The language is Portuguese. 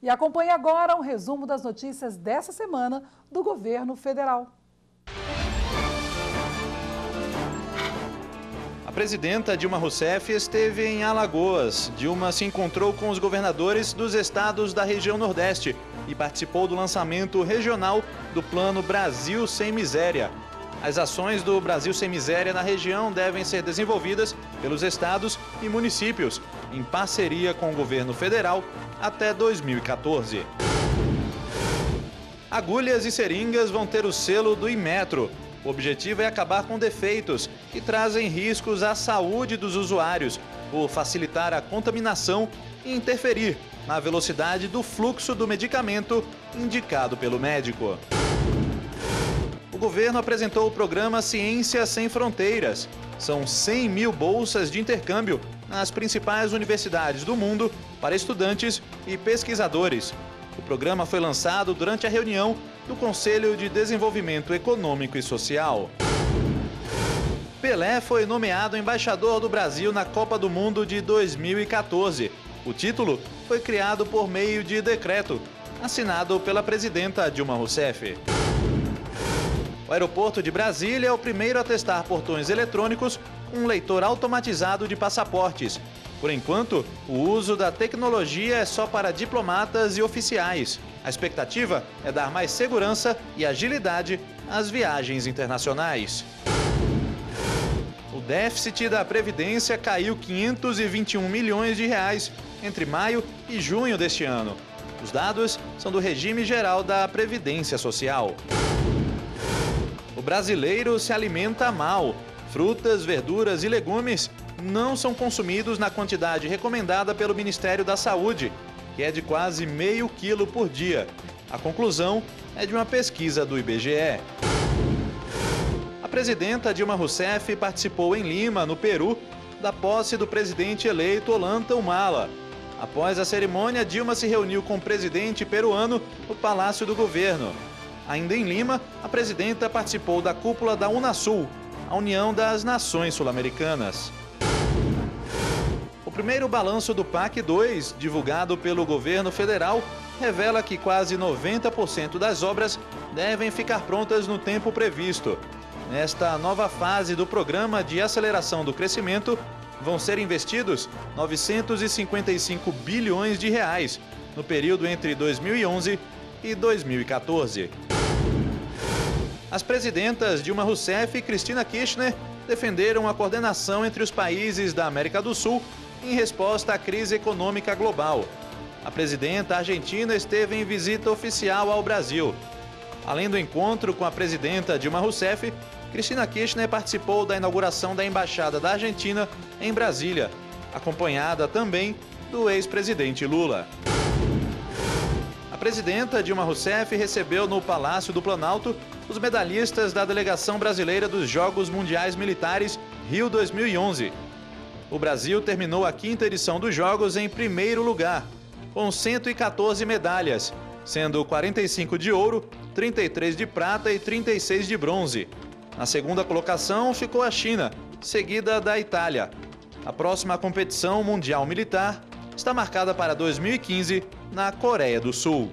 E acompanhe agora um resumo das notícias dessa semana do governo federal. A presidenta Dilma Rousseff esteve em Alagoas. Dilma se encontrou com os governadores dos estados da região Nordeste e participou do lançamento regional do Plano Brasil Sem Miséria. As ações do Brasil Sem Miséria na região devem ser desenvolvidas pelos estados e municípios, em parceria com o governo federal, até 2014. Agulhas e seringas vão ter o selo do Inmetro. O objetivo é acabar com defeitos que trazem riscos à saúde dos usuários, por facilitar a contaminação e interferir na velocidade do fluxo do medicamento indicado pelo médico. O governo apresentou o programa Ciência Sem Fronteiras. São 100 mil bolsas de intercâmbio nas principais universidades do mundo para estudantes e pesquisadores. O programa foi lançado durante a reunião do Conselho de Desenvolvimento Econômico e Social. Pelé foi nomeado embaixador do Brasil na Copa do Mundo de 2014. O título foi criado por meio de decreto, assinado pela presidenta Dilma Rousseff. O aeroporto de Brasília é o primeiro a testar portões eletrônicos com um leitor automatizado de passaportes. Por enquanto, o uso da tecnologia é só para diplomatas e oficiais. A expectativa é dar mais segurança e agilidade às viagens internacionais. O déficit da Previdência caiu 521 milhões de reais entre maio e junho deste ano. Os dados são do regime geral da Previdência Social. O brasileiro se alimenta mal. Frutas, verduras e legumes não são consumidos na quantidade recomendada pelo Ministério da Saúde, que é de quase meio quilo por dia. A conclusão é de uma pesquisa do IBGE. A presidenta Dilma Rousseff participou em Lima, no Peru, da posse do presidente eleito Ollanta Humala. Após a cerimônia, Dilma se reuniu com o presidente peruano no Palácio do Governo. Ainda em Lima, a presidenta participou da cúpula da Unasul, a União das Nações Sul-Americanas. O primeiro balanço do PAC 2, divulgado pelo governo federal, revela que quase 90% das obras devem ficar prontas no tempo previsto. Nesta nova fase do programa de aceleração do crescimento, vão ser investidos 955 bilhões de reais no período entre 2011 e 2014. As presidentas Dilma Rousseff e Cristina Kirchner defenderam a coordenação entre os países da América do Sul em resposta à crise econômica global. A presidenta argentina esteve em visita oficial ao Brasil. Além do encontro com a presidenta Dilma Rousseff, Cristina Kirchner participou da inauguração da Embaixada da Argentina em Brasília, acompanhada também do ex-presidente Lula. A presidenta Dilma Rousseff recebeu no Palácio do Planalto os medalhistas da delegação brasileira dos Jogos Mundiais Militares Rio 2011. O Brasil terminou a quinta edição dos Jogos em primeiro lugar, com 114 medalhas, sendo 45 de ouro, 33 de prata e 36 de bronze. Na segunda colocação ficou a China, seguida da Itália. A próxima competição mundial militar está marcada para 2015 na Coreia do Sul.